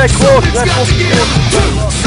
that close. That close.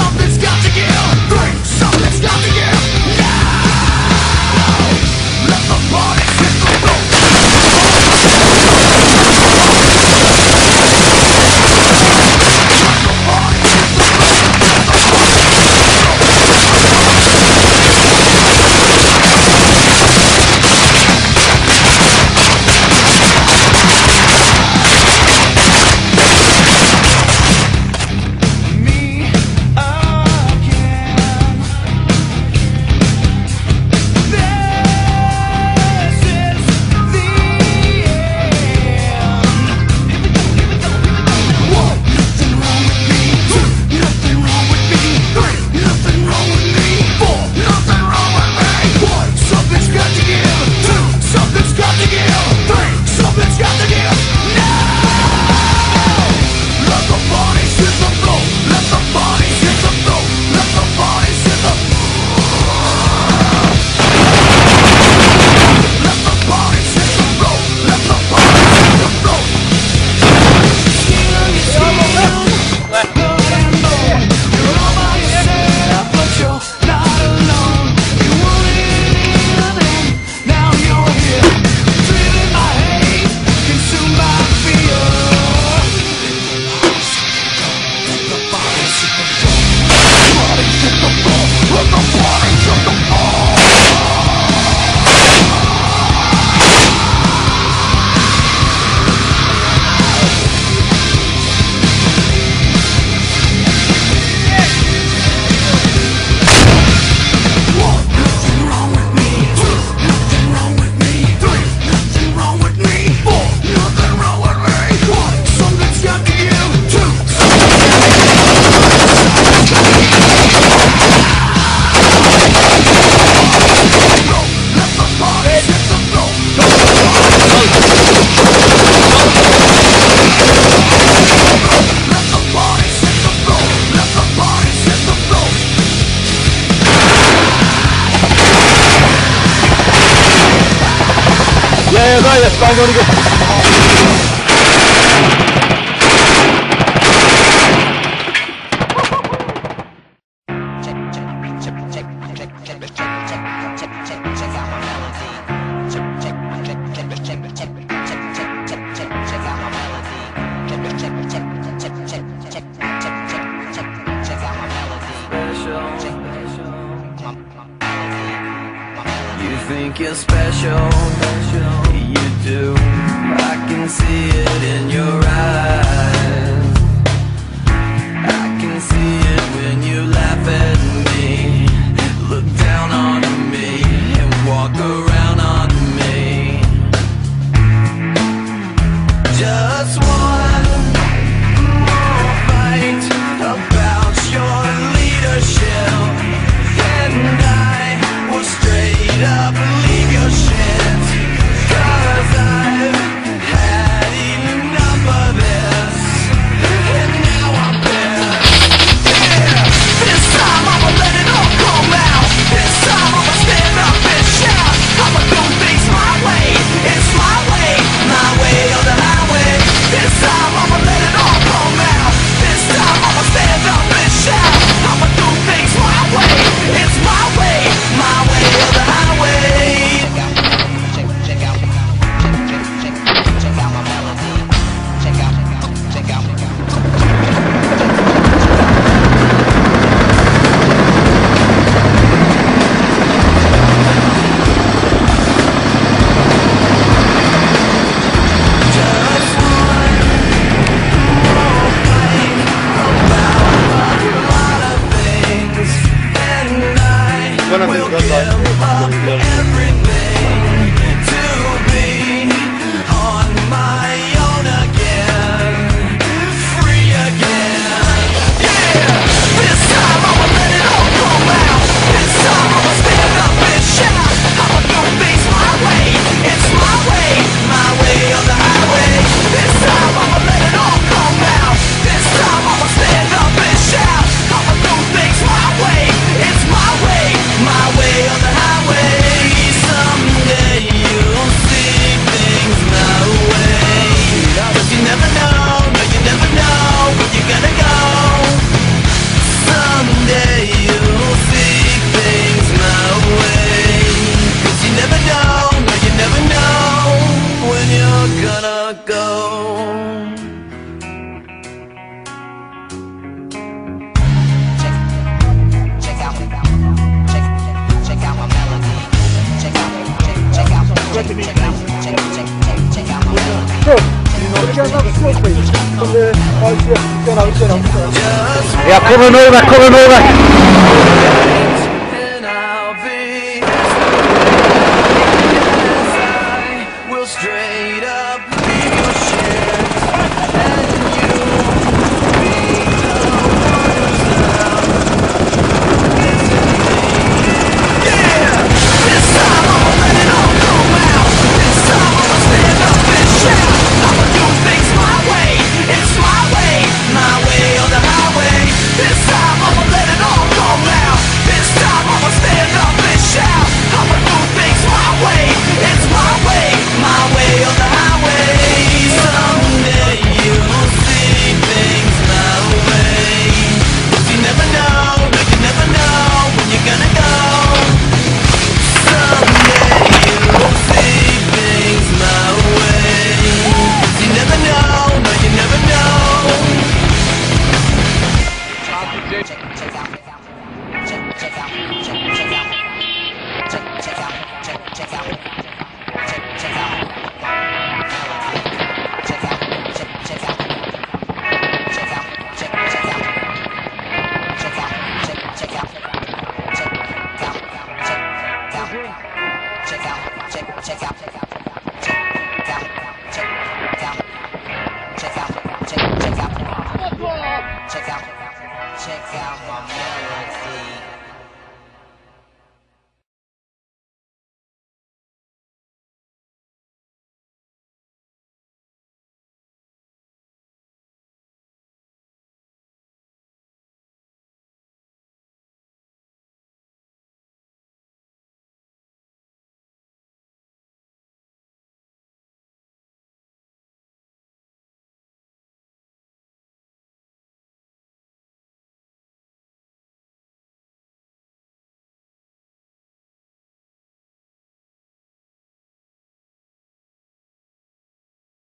哎呀快点三兄弟 think you're special. You do. I can see it in your eyes. Yeah, coming over, coming over. check out. Check